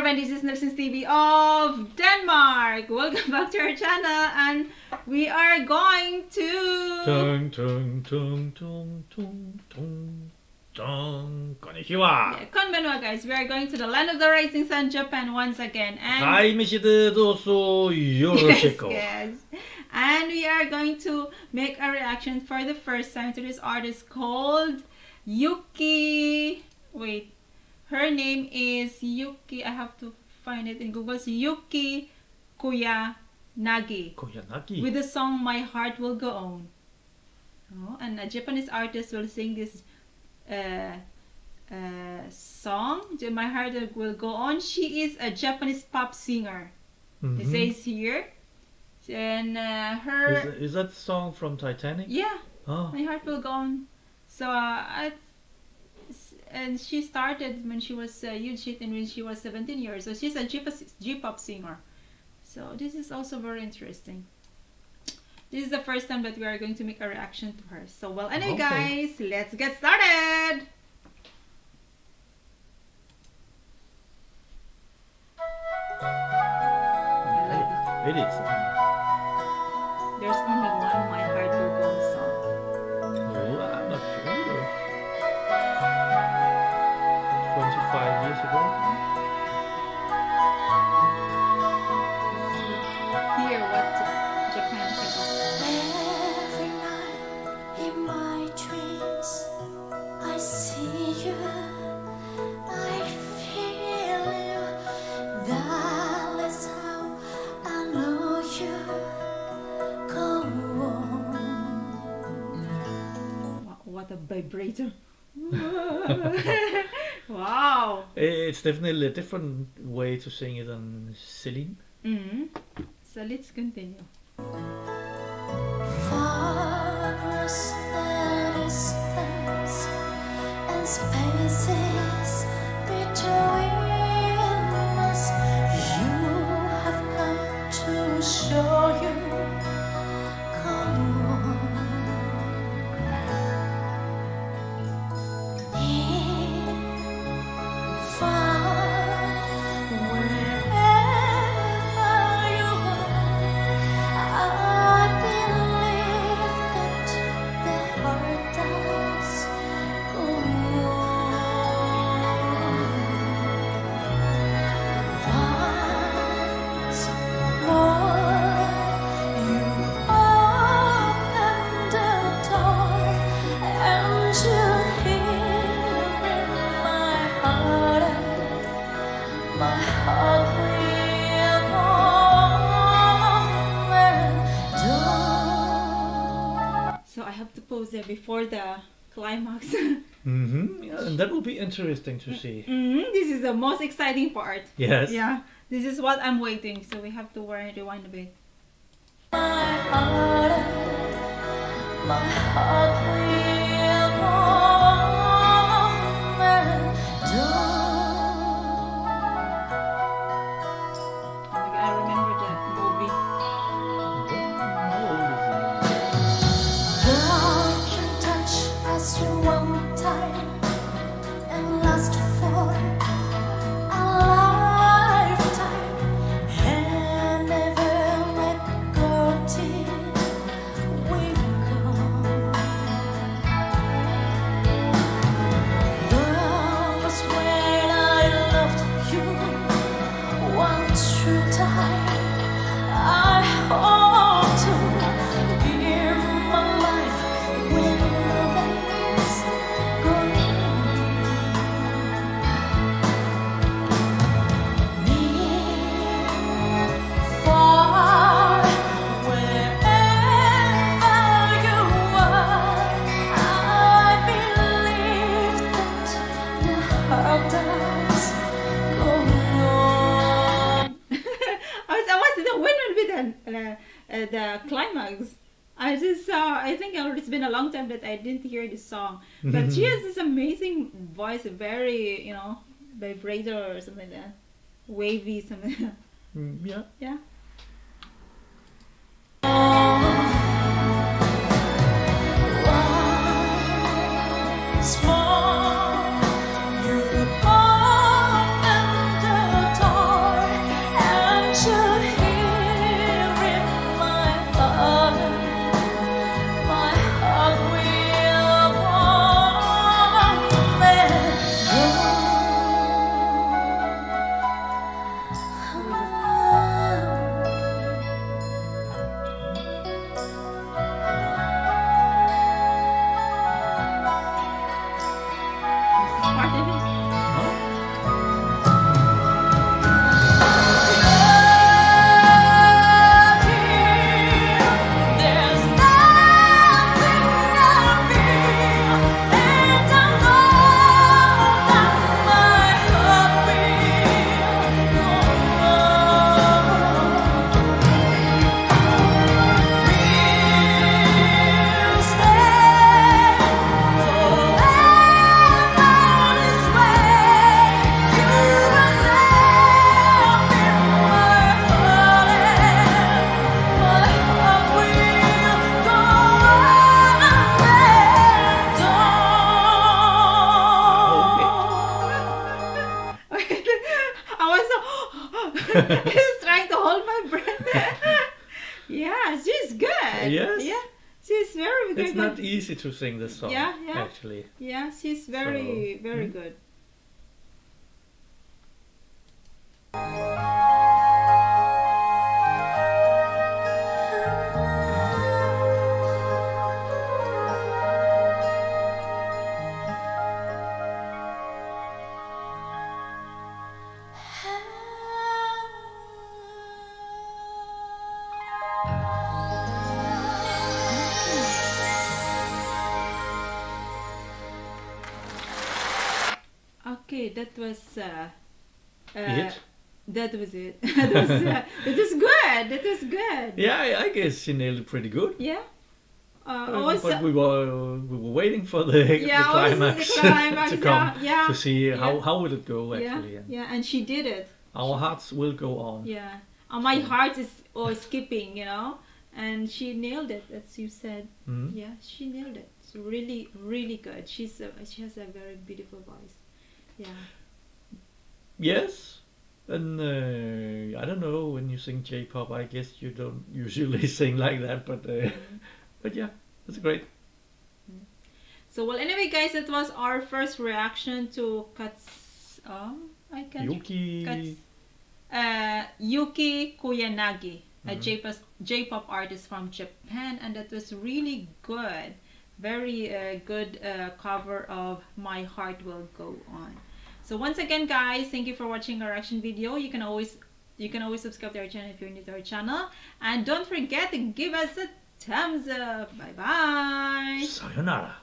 Wendy Snipsons TV of Denmark. Welcome back to our channel and we are going to... Tung, tung, tung, tung, tung, tung. Dong Konnichiwa. Yeah, konbanwa guys, we are going to the land of the rising sun, Japan once again. And Hi, Mishite Doso yoroshiku. Yes, yes. And we are going to make a reaction for the first time to this artist called Yuki. Wait, her name is Yuki. I have to find it in Google. It's Yuki Koyanagi. Koyanagi. With the song My Heart Will Go On. Oh, and a Japanese artist will sing this uh, uh, song, My Heart Will Go On. She is a Japanese pop singer. Mm -hmm. It mm-hmm. says here. And uh, her. Is, is that song from Titanic? Yeah. Oh. My Heart Will Go On. So uh, I and she started when she was uh, a huge hit and when she was 17 years. So she's a J-pop singer. So this is also very interesting. This is the first time that we are going to make a reaction to her. So well, anyway, Okay. guys, let's get started. It. is. There's only one My vibrator. wow. It's definitely a different way to sing it than Celine. hmm So let's continue. Far across the distance and spaces between have to pause there before the climax. Mm-hmm. Yeah, and that will be interesting to see. Mm-hmm. This is the most exciting part. Yes. Yeah, this is what I'm waiting. So we have to rewind a bit. Long time that I didn't hear this song, but she has this amazing voice, very you know, vibrator or something like that, wavy something. Like that. Mm, yeah. Yeah. Once was trying to hold my breath. yeah, she's good. Yes. Yeah, she's very very It's not easy to sing this song. Yeah, yeah. Actually. Yeah, she's very So, very mm. good. That was uh, uh, It? that was it. that was uh, that was good. That was good. Yeah, I- I guess she nailed it pretty good. Yeah. Uh, Uh, also, but we were we were waiting for the, Yeah, the also the climax, climax, to come yeah, yeah, to see how, yeah. how will it go actually. and yeah, and she did it. Our hearts will go on. Yeah. Uh, my heart is oh, skipping, you know, and she nailed it, as you said. Mhm. Yeah, she nailed it. It's really, really good. She's a, she has a very beautiful voice. Yeah. Yes. And uh, I don't know when you sing J-pop. I guess you don't usually sing like that, but uh, but yeah, that's great. So well, anyway, guys, that was our first reaction to Kats. Um, I can. Yuki. Kats, uh, Yuki Koyanagi, a Mhm. J-pop J-pop artist from Japan, and that was really good. Very uh, good uh, cover of "My Heart Will Go On." So once again, guys, thank you for watching our action video. You can always you can always subscribe to our channel if you're new to our channel, and don't forget to give us a thumbs up. Bye bye. Sayonara.